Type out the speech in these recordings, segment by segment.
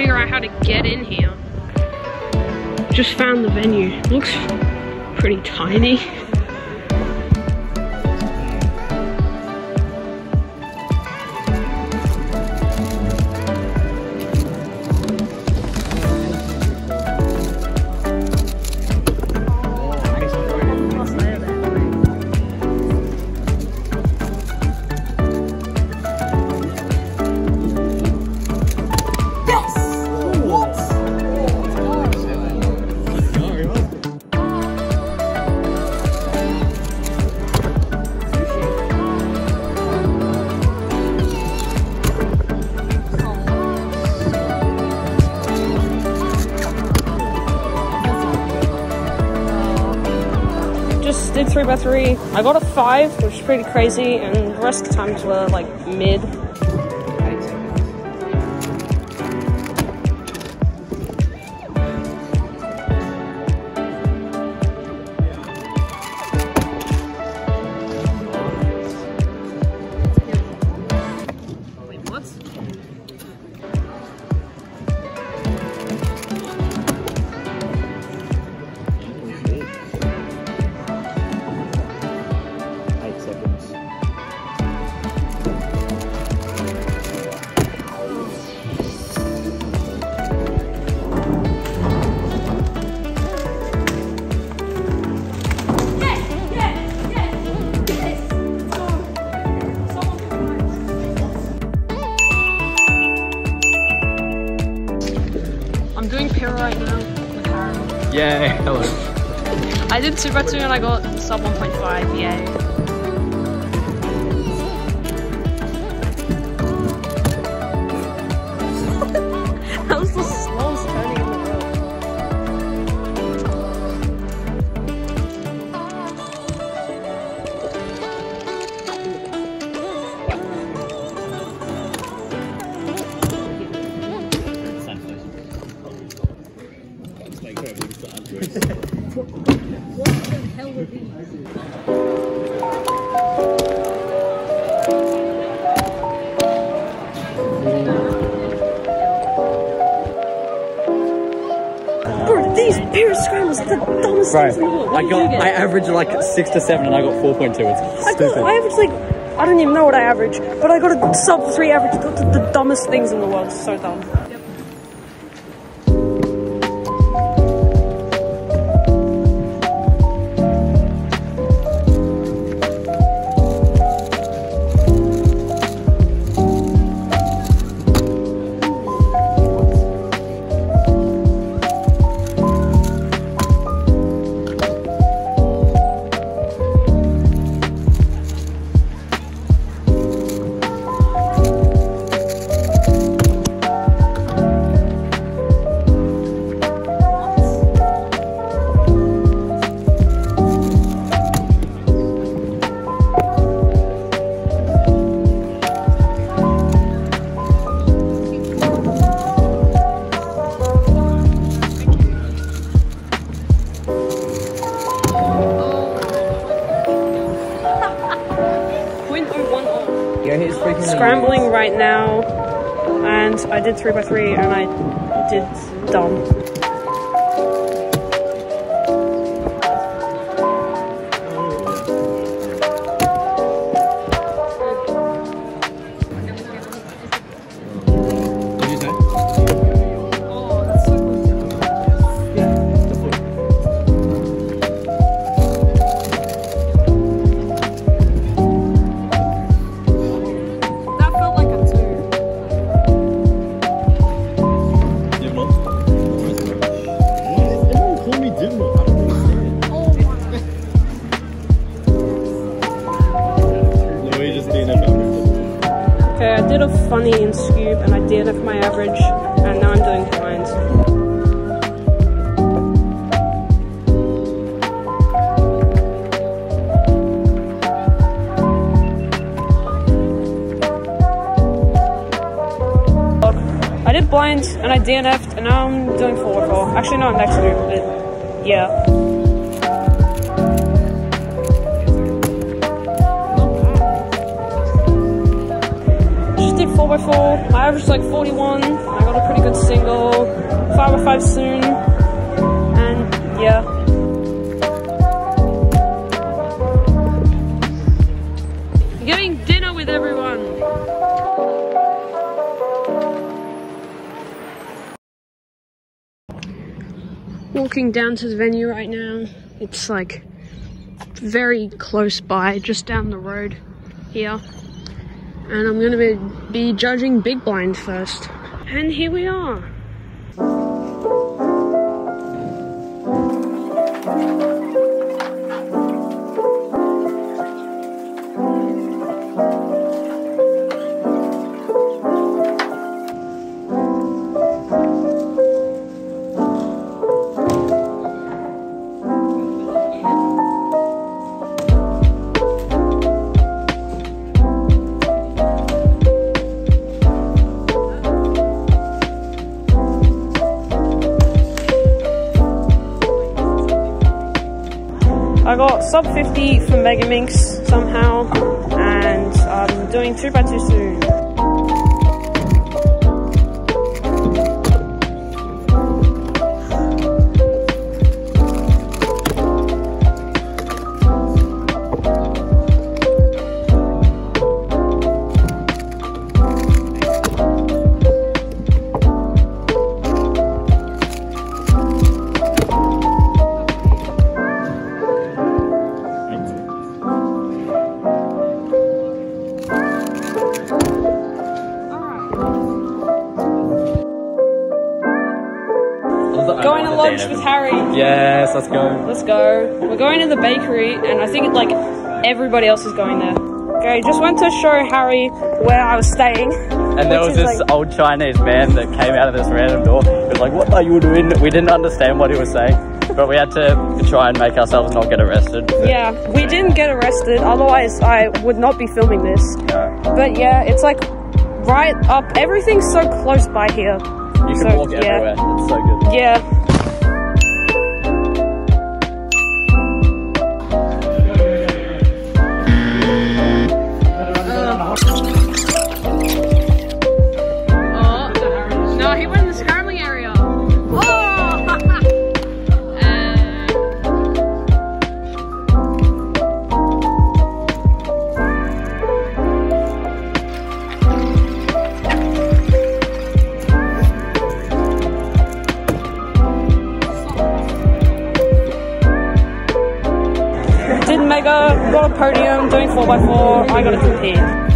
figure out how to get in here. Just found the venue. Looks pretty tiny. Three. I got a five, which is pretty crazy, and the rest of the times were like mid. Yay, hello. I did 2 by 2 and I got sub 1.5, yay. The dumbest Bro, things in the world. What I did got get? I averaged like six to seven and I got four point two. It's I stupid. got, I averaged like, I don't even know what I averaged, but I got a sub 3 average. Got the, the dumbest things in the world. So dumb. Did 3 by 3 and I did dumb. Blind and I DNF'd and now I'm doing 4 4. Actually, no, I'm next to but yeah. Just did 4 4x4. I averaged like 41. I got a pretty good single. 5x5 soon. And yeah. Walking down to the venue right now. It's like very close by, just down the road here. And I'm gonna be, be judging Big Blind first. And here we are. Sub 50 from Megaminx somehow, and I'm doing 2x2 soon. Lunch with Harry. Yes, let's go. Let's go. We're going to the bakery, and I think like everybody else is going there. Okay, just went to show Harry where I was staying. And there was this like- old Chinese man that came out of this random door. He was like, "What are you doing?" We didn't understand what he was saying, but we had to try and make ourselves not get arrested. Yeah, we didn't get arrested, otherwise I would not be filming this. No. But yeah, it's like right up. Everything's so close by here. You can So, walk yeah. everywhere. It's so good. Yeah. podium, doing 4x4, I got a 2P.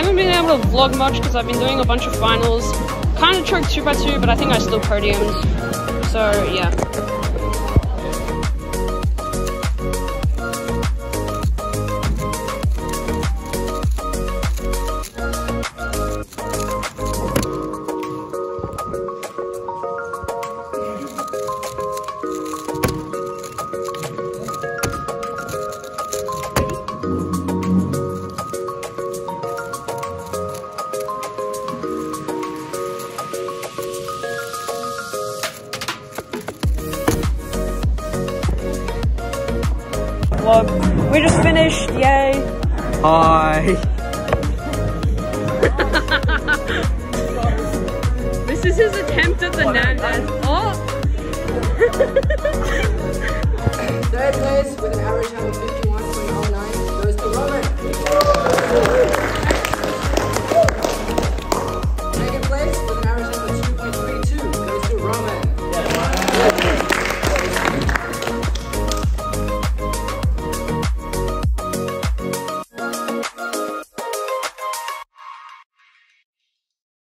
Haven't been able to vlog much because I've been doing a bunch of finals. Kind of choked 2x2, but I think I still podiumed. So, yeah. vlog. We just finished, yay. Hi. this is his attempt at the what. Oh. Third place with an average height of